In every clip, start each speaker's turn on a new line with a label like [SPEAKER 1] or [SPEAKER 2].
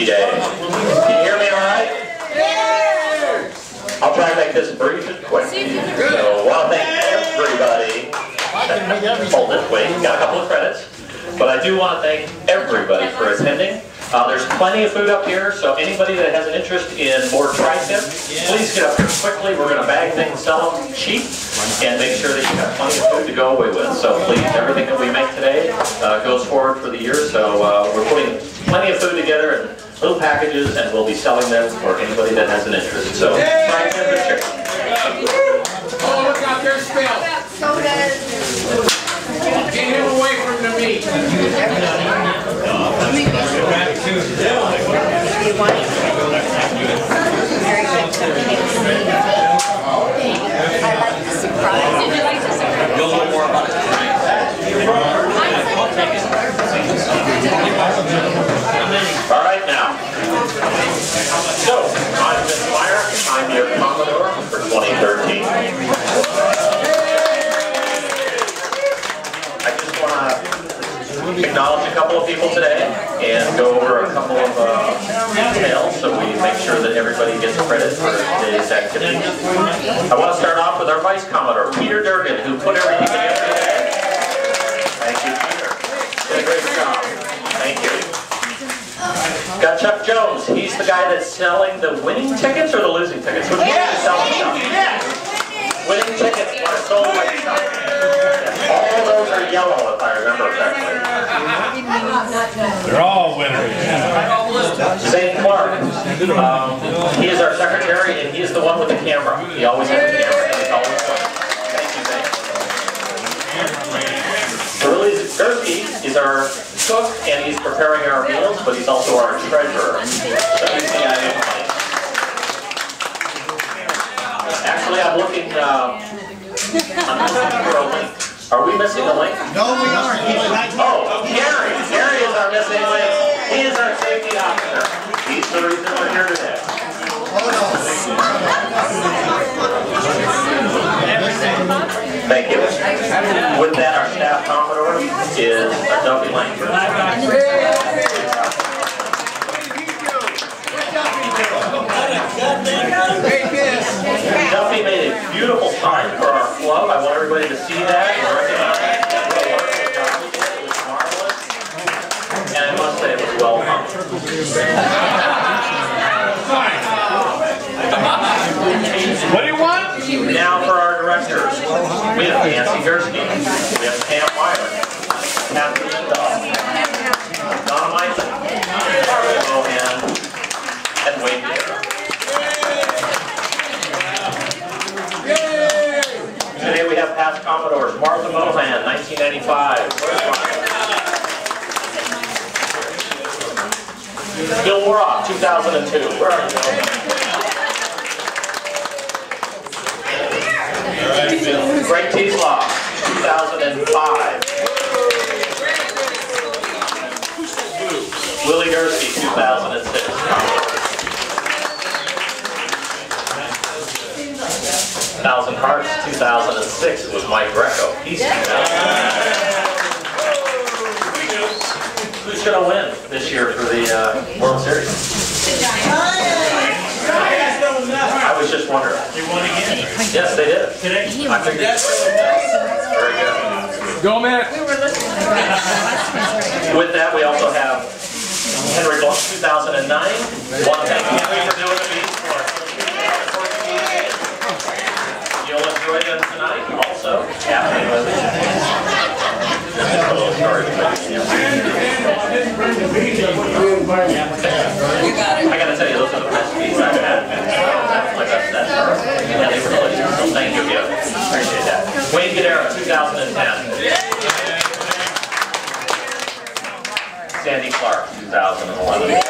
[SPEAKER 1] Turkey Day. Can you hear me all right? I'll try to make this brief and quick. So I want to thank everybody. Hold it, wait, got a couple of credits. But I do want to thank everybody for attending. Uh, there's plenty of food up here, so anybody that has an interest in more tri-tip, please get up here quickly. We're going to bag things, sell them cheap, and make sure that you have plenty of food to go away with. So please, everything that we make today uh, goes forward for the year. So uh, we're putting plenty of food together in little packages, and we'll be selling them for anybody that has an interest. So tri-tip and chicken.
[SPEAKER 2] Oh, look out there, Spill. Get him away from the meat.
[SPEAKER 3] I like the surprise. Did you like the surprise?
[SPEAKER 1] All right, now. So, I'm Vince Meyer. I'm your Commodore for 2013. I just want to acknowledge a couple of people today and go over a couple of uh, details so we make sure that everybody gets credit for today's activities. I want to start off with our Vice Commodore, Peter Durgan, who put everything together today. Thank you, Peter. Did a great job. Thank you. Got Chuck Jones. He's the guy that's selling the winning tickets or the losing tickets? Which one is selling? Winning tickets are sold like stuff. All those are yellow, if I remember correctly.
[SPEAKER 4] They're all winners.
[SPEAKER 1] Zane Clark. Um, he is our secretary, and he is the one with the camera. He always has the camera, and he's always. Thank you, Zane. Gursky is our cook, and he's preparing our meals, but he's also our treasurer. So he's the guy. Actually, I'm looking, uh, I'm looking for a link. Are we missing a link?
[SPEAKER 5] No, we aren't. He's right oh, here.
[SPEAKER 1] Oh, Gary. Gary is our missing link. He is our safety officer. He's the reason we're here today. Thank you. With that, our staff commodore is Duffy Langford. Duffy made a beautiful sign for our club. I want everybody to see that and recognize what a wonderful job he did. It was marvelous. And I must say, it was well hung.
[SPEAKER 4] What do you want?
[SPEAKER 1] Now for our directors. We have Nancy Gursky. We have Pam Weiler. Kathleen Dahl. Donna. Marvin Mohan. And Wayne. Today we have past Commodores. Martha Mohan, 1995. Bill Warrock, 2002. Where are you, Bill? Greg Teasloff, 2005. Willie Gursky, 2006. Thousand Hearts, 2006 was Mike Greco. He's 2000. Who's going to win this year for the uh, World Series? I was just wondering.
[SPEAKER 4] They won again.
[SPEAKER 1] Yes, they did.
[SPEAKER 4] Today?
[SPEAKER 1] I figured. Very good.
[SPEAKER 2] Go, man.
[SPEAKER 1] With that, we also have Henry Blunt, 2009. Want to thank Henry for doing the meeting for us. You'll enjoy them tonight also. Happening with sorry. I gotta tell you, those are the best meetings I've had. Like they were delicious. So thank you. Appreciate that. Wayne Guerrero, 2010. Sandy Clark, 2011.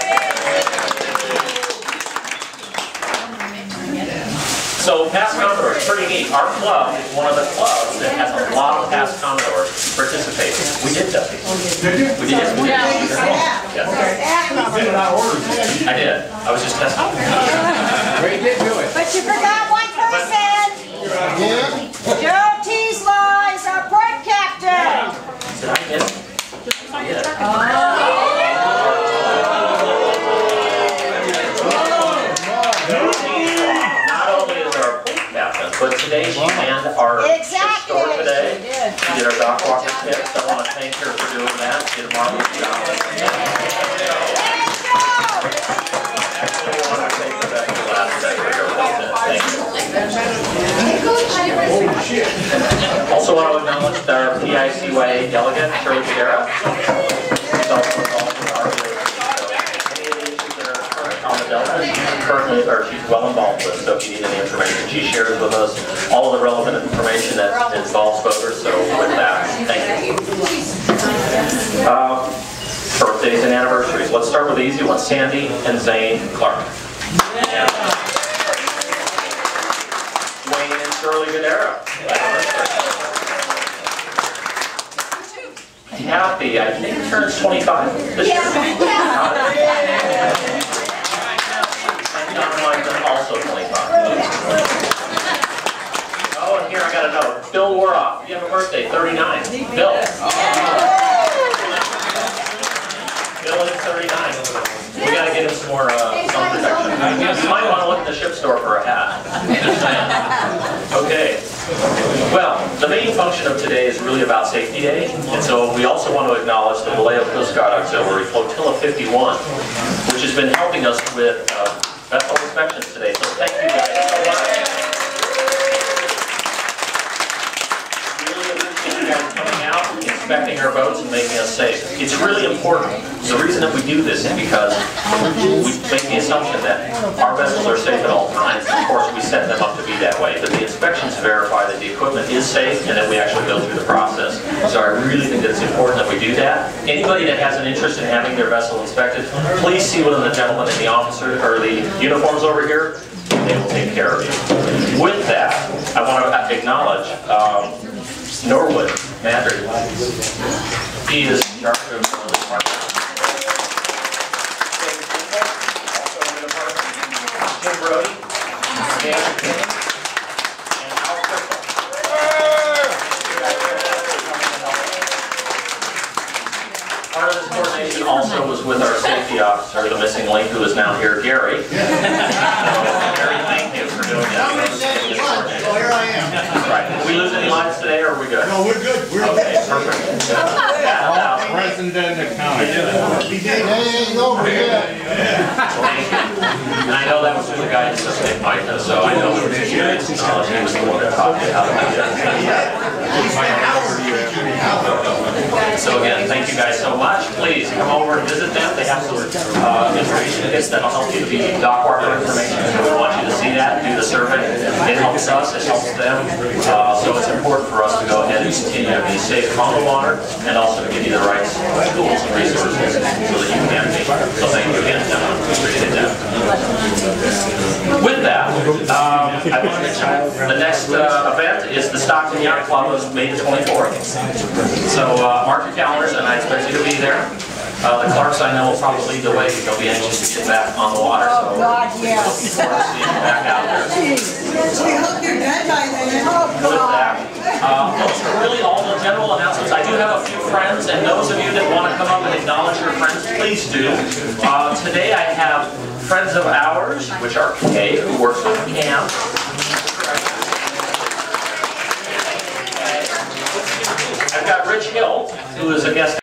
[SPEAKER 1] So past Commodores, pretty neat. Our club is one of the clubs that has a lot of past Commodores participating. We did, Duffy. We did, yes, we did. Yes. I did. I was just testing.
[SPEAKER 2] Ray did do it.
[SPEAKER 3] But you forgot one person. Our
[SPEAKER 1] ship
[SPEAKER 3] Exactly.
[SPEAKER 1] store today.
[SPEAKER 3] She did.
[SPEAKER 1] She did our dock walker tips. I want to thank her for doing that. She did a marvelous job. Actually, I want to take the best for last second here. Thank you. Also want to acknowledge our PICYA delegate, Shirley Figuera. She's also involved in our relationship. So Any of the issues that are current on the delegate, she's currently, or she's well involved with, so if you need any information, she shares with us all of the relevant information that involves voters, so with that, thank you. Uh, Birthdays and anniversaries, let's start with the easy ones, Sandy and Zane Clark. Wayne and Shirley Gadara. Kathy, I think turns 25 this year. And John Michael also 25. Oh, and here I got a note, Bill Woroff, you have a birthday, 39. Bill. Bill is 39. We gotta get him some more, uh, sun protection. You might wanna look at the ship store for a hat. Okay. Well, the main function of today is really about Safety Day, and so we also want to acknowledge the Vallejo Coast Guard Auxiliary Flotilla 51, which has been helping us with uh, vessel inspections today, so thank you guys so much. Really appreciate you guys coming out, inspecting our boats and making us safe. It's really important. The reason that we do this is because we make the assumption that our vessels are safe at all times. Of course, we set them up to be that way, but the inspections verify that the equipment is safe and that we actually go through the process. So I really think that it's important that we do that. Anybody that has an interest in having their vessel inspected, please see one of the gentlemen in the officer, or the uniforms over here. They will take care of you. With that, I want to acknowledge um, Norwood Madry. He is in charge of uh, the department. Also in the department. Tim Brody, Dan King, and Al Crystal. Part of this coordination also was with our safety officer, the missing link, who is now here, Gary. Gary, thank you for doing that.
[SPEAKER 5] So here I am.
[SPEAKER 1] Right. Did we lose any lives today, or are we good?
[SPEAKER 5] No, we're good. We're
[SPEAKER 1] Okay, perfect. That, uh,
[SPEAKER 4] President of county.
[SPEAKER 5] Hey, over yet.
[SPEAKER 1] And I know that was through the guidance of Micah, so I know the. So again, thank you guys so much. Please come over and visit them. They have some uh, information kits that'll help you to be dock walker information. We want you to see that, do the survey. It helps us, it helps them. Uh, So it's important for us to go ahead and continue to be safe on the water and also to give you the right tools and resources so that you can be. So thank you again. Appreciate that. With that, um, I want to the next uh, event is the Stockton Yacht Club of May the 24th. So uh, mark your calendars, and I expect you to be there. Uh, The Clarks, I know, will probably lead the way, they'll be anxious to get back on the water, so.
[SPEAKER 3] Oh, God, yes.
[SPEAKER 1] Looking forward to seeing you back out there.
[SPEAKER 6] We hope you're dead by then.
[SPEAKER 3] Oh, God.
[SPEAKER 1] that, uh, those are really all the general announcements. I do have a few friends, and those of you that want to come up and acknowledge your friends, please do. Uh, Today I have friends of ours, which are Kay, who works with Cam. Rich Hill, who is a guest